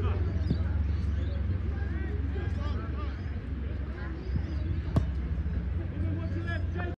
Come on.